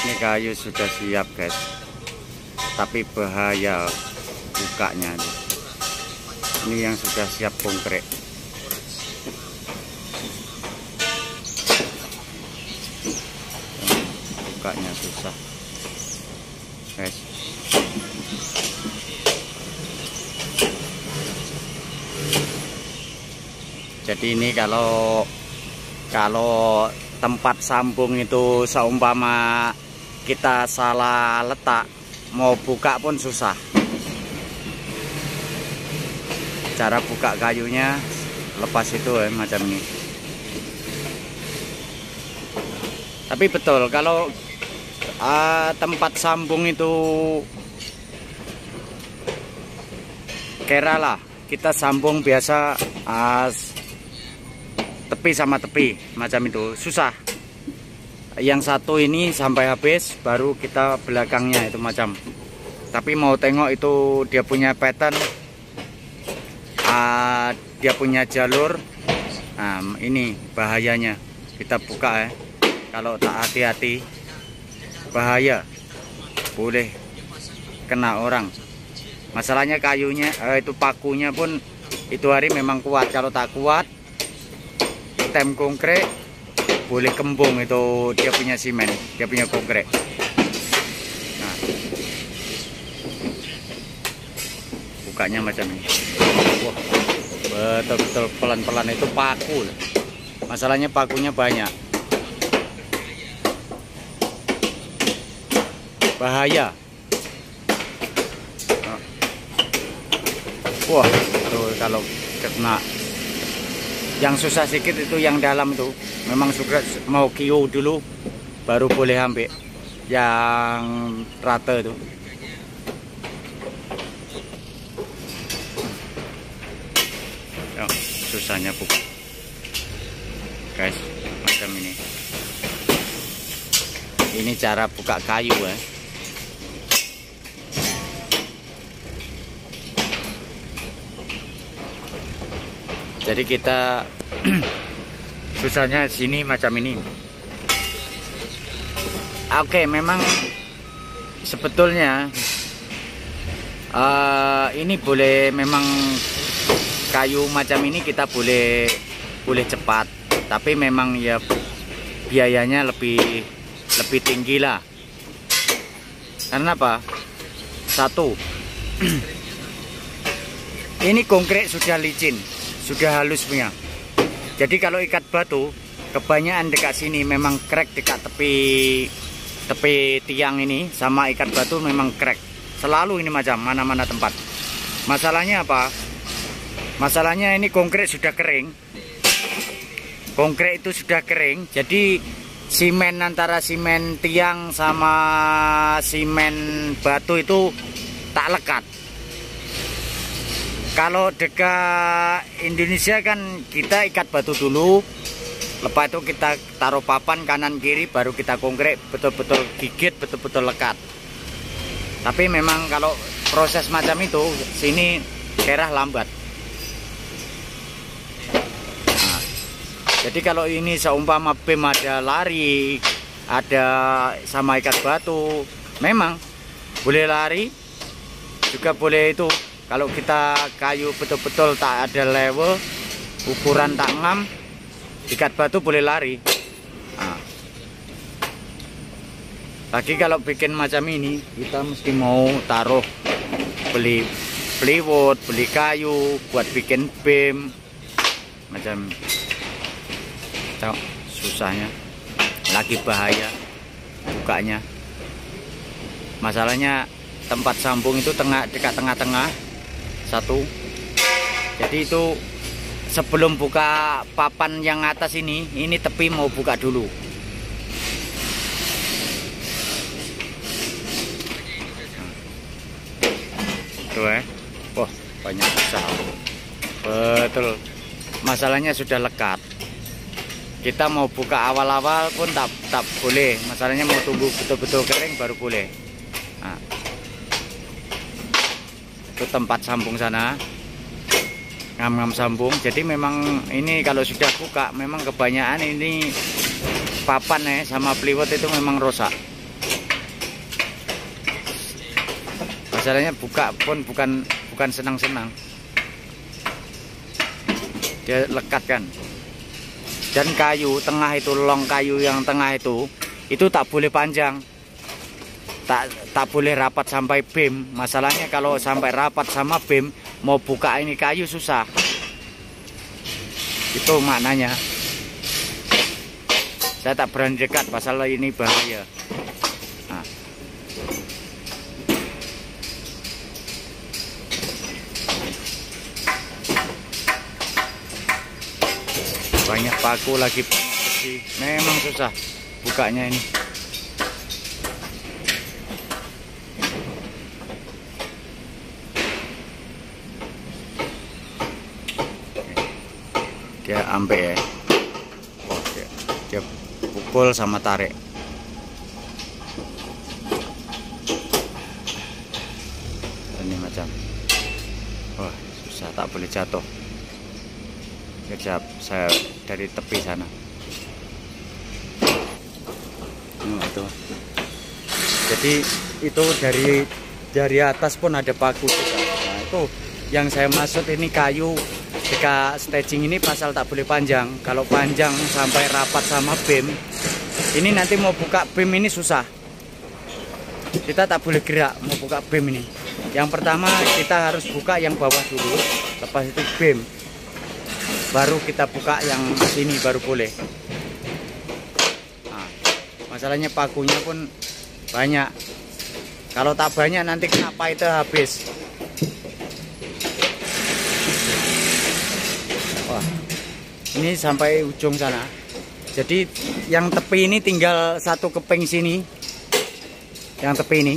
ini kayu sudah siap guys. Tapi bahaya bukanya ini. Yang sudah siap konkret bukanya susah. Guys. Jadi ini kalau kalau tempat sambung itu seumpama kita salah letak mau buka pun susah. Cara buka kayunya lepas itu ya macam ini. Tapi betul kalau uh, tempat sambung itu kera lah. Kita sambung biasa uh, tepi sama tepi macam itu. Susah yang satu ini sampai habis baru kita belakangnya itu macam. Tapi mau tengok itu dia punya pattern uh, dia punya jalur nah, ini bahayanya. Kita buka ya. Kalau tak hati-hati bahaya. Boleh kena orang. Masalahnya kayunya eh, itu pakunya pun itu hari memang kuat. Kalau tak kuat tem konkret boleh kembung itu dia punya simen dia punya konkret nah. Bukanya macam ini. Wah betul-betul pelan-pelan itu paku. Masalahnya pakunya banyak. Bahaya. Wah tuh kalau kena. Yang susah sedikit itu yang dalam itu memang suka mau kio dulu baru boleh ambil yang rata itu. Ya, susahnya buka. Guys macam ini. Ini cara buka kayu ya jadi kita susahnya sini macam ini. Oke memang sebetulnya uh, ini boleh memang kayu macam ini kita boleh boleh cepat. Tapi memang ya biayanya lebih lebih tinggi lah. Karena apa? Satu ini konkret sudah licin sudah halus punya jadi kalau ikat batu kebanyakan dekat sini memang crack dekat tepi tepi tiang ini sama ikat batu memang crack. Selalu ini macam mana-mana tempat. Masalahnya apa? Masalahnya ini konkret sudah kering. Konkret itu sudah kering jadi simen antara simen tiang sama simen batu itu tak lekat kalau dekat Indonesia kan kita ikat batu dulu lepas itu kita taruh papan kanan kiri baru kita konkret betul-betul gigit betul-betul lekat. Tapi memang kalau proses macam itu sini kerah lambat. Nah, jadi kalau ini seumpama bem ada lari ada sama ikat batu memang boleh lari juga boleh itu kalau kita kayu betul-betul tak ada level ukuran tak ngam ikat batu boleh lari. Nah. lagi kalau bikin macam ini kita mesti mau taruh beli plywood beli kayu buat bikin bem macam Cok, susahnya. Lagi bahaya bukanya. Masalahnya tempat sambung itu tengah dekat tengah-tengah satu. Jadi itu sebelum buka papan yang atas ini ini tepi mau buka dulu. Tuh eh. Wah banyak besar. Betul. Masalahnya sudah lekat. Kita mau buka awal-awal pun tak tak boleh. Masalahnya mau tunggu betul-betul kering baru boleh satu tempat sambung sana. Ngam-ngam sambung. Jadi memang ini kalau sudah buka memang kebanyakan ini papan ya sama plywood itu memang rusak masalahnya buka pun bukan bukan senang-senang. Dia lekatkan dan kayu tengah itu long kayu yang tengah itu itu tak boleh panjang tak tak boleh rapat sampai bim. Masalahnya kalau sampai rapat sama bim mau buka ini kayu susah. Itu maknanya. Saya tak berani dekat pasal ini bahaya. Nah. banyak paku lagi. Banyak memang susah bukanya ini ambek ya. Oh, dia, pukul sama tarik. Ini macam. Wah susah. Tak boleh jatuh. Kejap saya dari tepi sana. Oh, itu jadi itu dari dari atas pun ada paku juga. Nah, itu yang saya maksud ini kayu jika staging ini pasal tak boleh panjang. Kalau panjang sampai rapat sama bim ini nanti mau buka bim ini susah. Kita tak boleh gerak mau buka bim ini. Yang pertama kita harus buka yang bawah dulu. Lepas itu bim baru kita buka yang sini baru boleh. Nah, masalahnya pakunya pun banyak. Kalau tak banyak nanti kenapa itu habis ini sampai ujung sana. Jadi yang tepi ini tinggal satu keping sini. Yang tepi ini.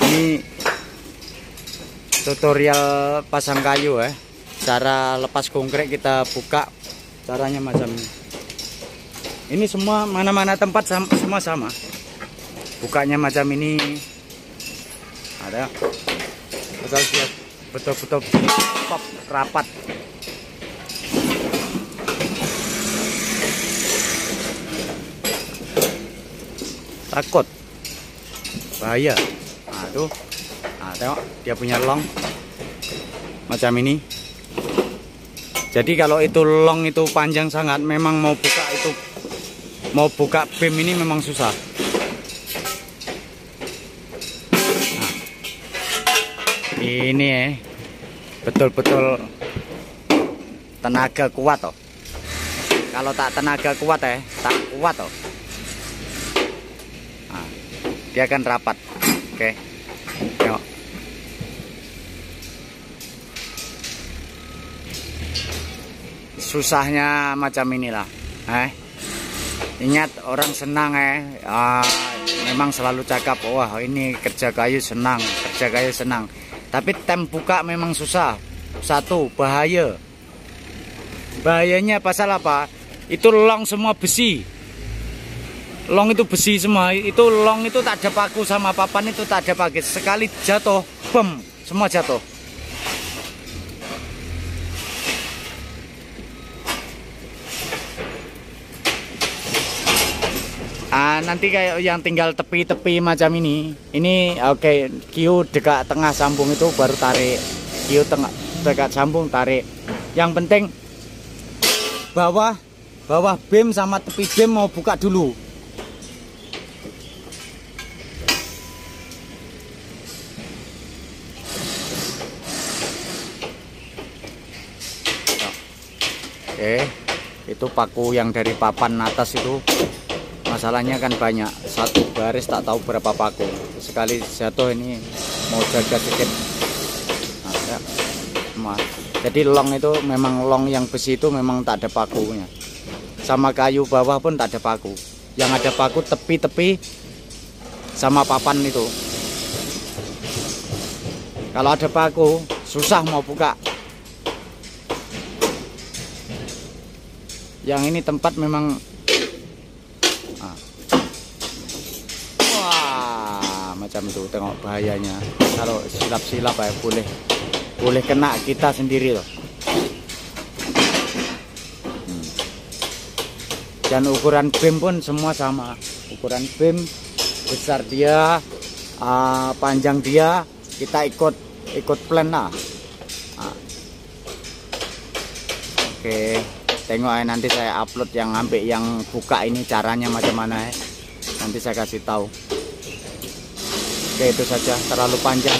Ini tutorial pasang kayu ya. Cara lepas konkret kita buka caranya macam ini. Ini semua mana-mana tempat semua sama. Bukanya macam ini ada. Asal dia betul-betul pop rapat. Takut. Bahaya. Tuh nah tengok dia punya long macam ini. Jadi kalau itu long itu panjang sangat memang mau buka itu mau buka bim ini memang susah ini ya betul-betul tenaga kuat toh. Kalau tak tenaga kuat ya tak kuat toh. Nah, dia akan rapat. Oke yuk susahnya macam inilah eh. Ingat orang senang eh. Ah, memang selalu cakap wah ini kerja kayu senang kerja kayu senang tapi tem buka memang susah. Satu, bahaya. Bahayanya pasal apa? Itu long semua besi. Long itu besi semua. Itu long itu tak ada paku sama papan itu tak ada pakai. Sekali jatuh, bem, semua jatuh. Nanti kayak yang tinggal tepi-tepi macam ini. Ini oke, okay, Q dekat tengah sambung itu baru tarik. Q tengah dekat sambung tarik. Yang penting bawah bawah bim sama tepi bim mau buka dulu. Oke, itu paku yang dari papan atas itu masalahnya kan banyak. Satu baris tak tahu berapa paku. Sekali jatuh ini mau jaga sedikit. Nah, ya. jadi long itu memang long yang besi itu memang tak ada pakunya. Sama kayu bawah pun tak ada paku. Yang ada paku tepi-tepi sama papan itu. Kalau ada paku susah mau buka. Yang ini tempat memang macam itu tengok bahayanya. Kalau silap-silap ya boleh boleh kena kita sendiri loh. Hmm. dan ukuran beam pun semua sama. Ukuran beam besar dia uh, panjang dia kita ikut ikut plan lah. Nah. oke tengok ya nanti saya upload yang ambil yang buka ini caranya macam mana ya nanti saya kasih tahu oke itu saja. Terlalu panjang.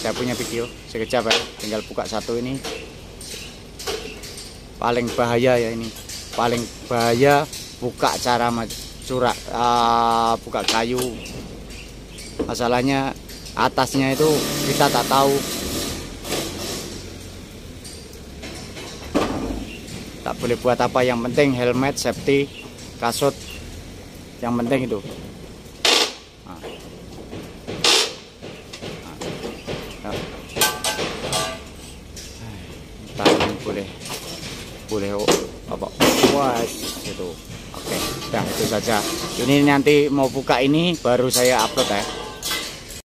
Saya punya video. Sekejap ya tinggal buka satu ini. Paling bahaya ya ini. Paling bahaya buka cara surat uh, buka kayu. Masalahnya atasnya itu kita tak tahu. Tak boleh buat apa. Yang penting helmet safety kasut. Yang penting itu. Nah. Boleh boleh oh, apa? Was itu oke okay. dah itu saja. Ini nanti mau buka ini baru saya upload ya